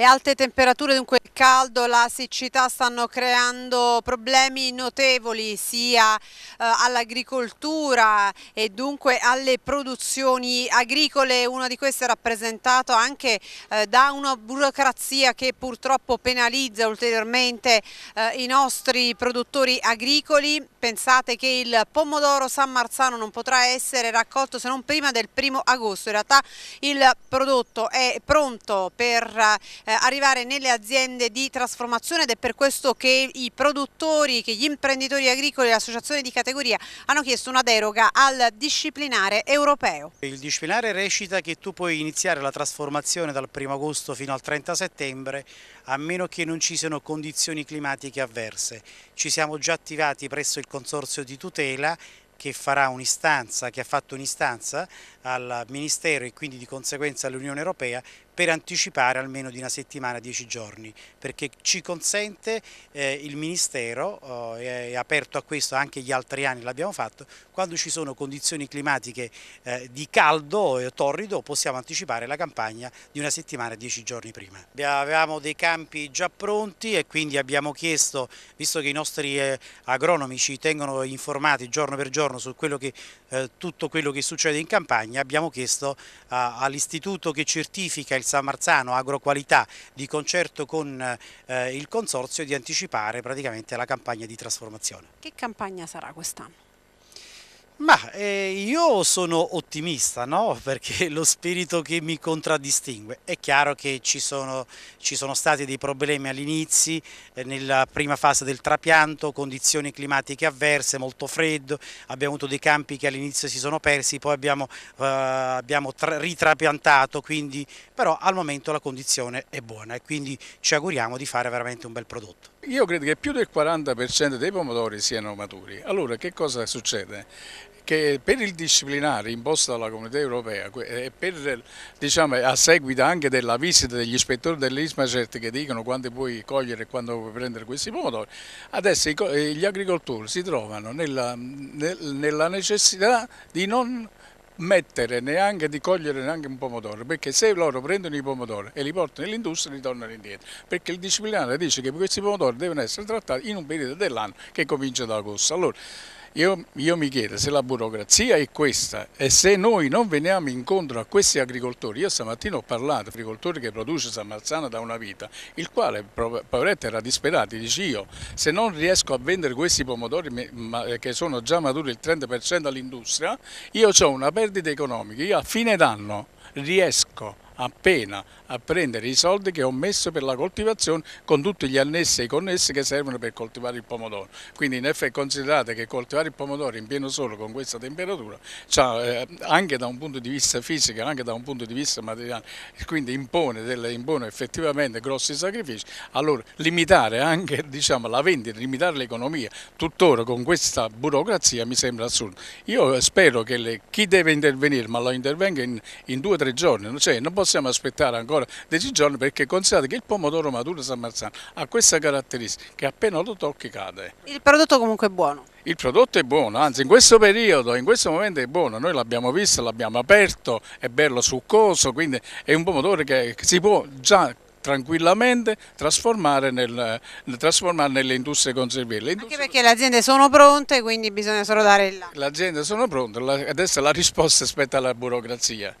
Le alte temperature, dunque il caldo, la siccità stanno creando problemi notevoli sia eh, all'agricoltura e dunque alle produzioni agricole. Uno di questi è rappresentato anche eh, da una burocrazia che purtroppo penalizza ulteriormente eh, i nostri produttori agricoli. Pensate che il pomodoro San Marzano non potrà essere raccolto se non prima del primo agosto. In realtà il prodotto è pronto per eh, arrivare nelle aziende di trasformazione ed è per questo che i produttori, che gli imprenditori agricoli e le associazioni di categoria hanno chiesto una deroga al disciplinare europeo. Il disciplinare recita che tu puoi iniziare la trasformazione dal 1 agosto fino al 30 settembre a meno che non ci siano condizioni climatiche avverse. Ci siamo già attivati presso il consorzio di tutela che farà un'istanza, che ha fatto un'istanza al Ministero e quindi di conseguenza all'Unione Europea per anticipare almeno di una settimana, dieci giorni, perché ci consente eh, il Ministero, eh, è aperto a questo anche gli altri anni l'abbiamo fatto, quando ci sono condizioni climatiche eh, di caldo e torrido possiamo anticipare la campagna di una settimana, dieci giorni prima. Avevamo dei campi già pronti e quindi abbiamo chiesto, visto che i nostri eh, agronomi ci tengono informati giorno per giorno su quello che, eh, tutto quello che succede in campagna, abbiamo chiesto all'istituto che certifica il San Marzano Agroqualità di concerto con eh, il consorzio di anticipare praticamente la campagna di trasformazione. Che campagna sarà quest'anno? Ma eh, io sono ottimista, no? perché lo spirito che mi contraddistingue. È chiaro che ci sono, ci sono stati dei problemi all'inizio, eh, nella prima fase del trapianto, condizioni climatiche avverse, molto freddo, abbiamo avuto dei campi che all'inizio si sono persi, poi abbiamo, eh, abbiamo ritrapiantato, quindi, però al momento la condizione è buona e quindi ci auguriamo di fare veramente un bel prodotto. Io credo che più del 40% dei pomodori siano maturi. Allora che cosa succede? che per il disciplinare imposto dalla Comunità Europea e per, diciamo, a seguito anche della visita degli ispettori dell'ISMACERT che dicono quando puoi cogliere e quando puoi prendere questi pomodori, adesso gli agricoltori si trovano nella, nella necessità di non mettere neanche di cogliere neanche un pomodoro perché se loro prendono i pomodori e li portano nell'industria ritornano indietro. Perché il disciplinare dice che questi pomodori devono essere trattati in un periodo dell'anno che comincia da agosto. Allora io, io, mi chiedo se la burocrazia è questa e se noi non veniamo incontro a questi agricoltori, io stamattina ho parlato di agricoltori che produce San Marzano da una vita, il quale poveretto era disperato, dice io se non riesco a vendere questi pomodori che sono già maturi il 30% all'industria, io ho una perdita economica, io a fine d'anno riesco appena a prendere i soldi che ho messo per la coltivazione con tutti gli annessi e i connessi che servono per coltivare il pomodoro. Quindi in effetti considerate che coltivare il pomodoro in pieno sole con questa temperatura, cioè, eh, anche da un punto di vista fisico, anche da un punto di vista materiale, quindi impone, delle, impone effettivamente grossi sacrifici, allora limitare anche diciamo, la vendita, limitare l'economia tuttora con questa burocrazia mi sembra assurdo. Io spero che le, chi deve intervenire, ma lo intervenga in, in due o tre giorni, cioè non possiamo aspettare ancora 10 giorni perché considerate che il pomodoro maturo San Marzano ha questa caratteristica che appena lo tocchi cade. Il prodotto comunque è buono? Il prodotto è buono, anzi in questo periodo, in questo momento è buono, noi l'abbiamo visto, l'abbiamo aperto, è bello succoso, quindi è un pomodoro che si può già tranquillamente trasformare, nel, trasformare nelle industrie conserviere. Anche perché le aziende sono pronte, quindi bisogna solo dare il là. Le aziende sono pronte, adesso la risposta aspetta la burocrazia.